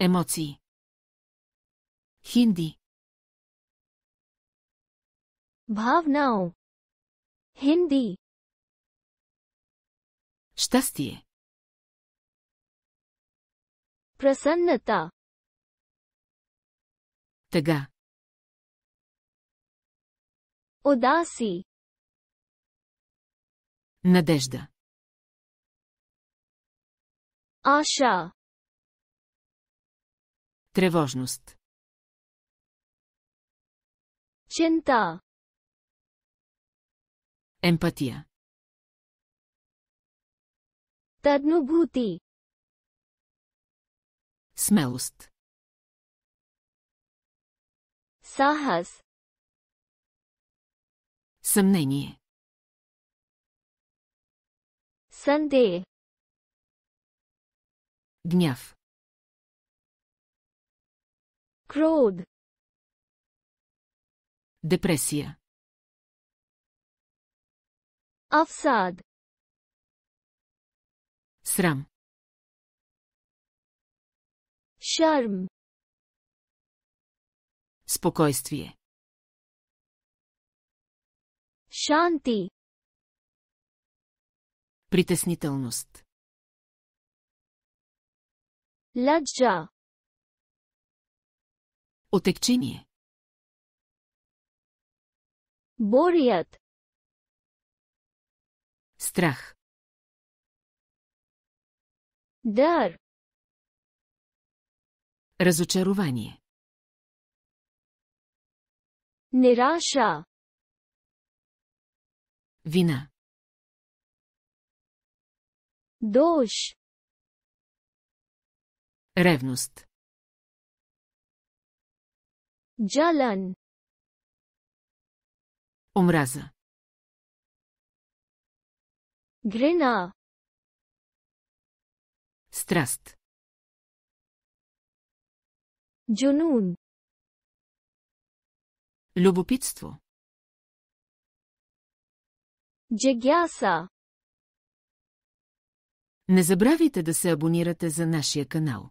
Емоции. Хинди. Бхавнао. Хинди. Щастие. Прасанната. Тъга. Удаси. Надежда. Аша. Тревожност. Чинта. Емпатия. Таднубути. Смелост. Сахас. Съмнение. Сандех. Гняв. Crowd. Депресия. Афсад. Срам. Шарм. Спокойствие. Шанти. Притеснителност. Ладжа. Отекчение. Борият. Страх. Дар. Разочарование. Нераша. Вина. Дош. Ревност. Джалан. Омраза. Грена. Страст. Джунун. Любопитство. Джегяса. Не забравяйте да се абонирате за нашия канал.